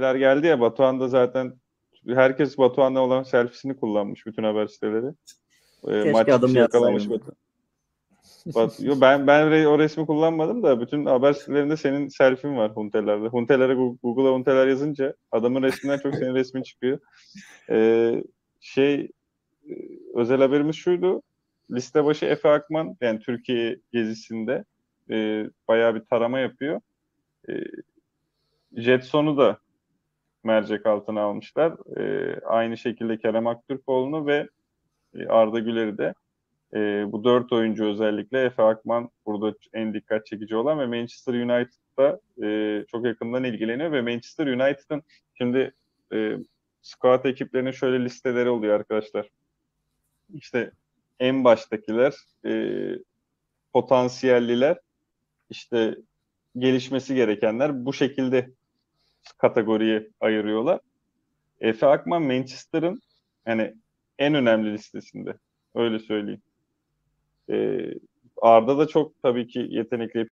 şeyler geldi ya Batuhan da zaten herkes Batuhan'la olan selfiesini kullanmış bütün haber siteleri. Ee, Keşke maç çıkışı yakalamış Batu- Yo, ben ben re- o resmi kullanmadım da bütün haber sitelerinde senin selfin var Hunteler'de. Hunteler'e Google'a Hunteler yazınca adamın resminden çok senin resmin çıkıyor. Ee, şey e, özel haberimiz şuydu. Liste başı Efe Akman yani Türkiye gezisinde e, bayağı bir tarama yapıyor. E, Jetson'u da mercek altına almışlar. E, aynı şekilde Kerem Aktürkoğlu'nu ve e, Arda Güler'i de. E, bu dört oyuncu özellikle Efe Akman burada en dikkat çekici olan ve Manchester United'da e, çok yakından ilgileniyor ve Manchester United'ın şimdi e, scout ekiplerinin şöyle listeleri oluyor arkadaşlar. İşte en baştakiler e, potansiyelliler işte gelişmesi gerekenler bu şekilde kategoriye ayırıyorlar. Efe Akman Manchester'ın yani en önemli listesinde. Öyle söyleyeyim. Ee, Arda da çok tabii ki yetenekli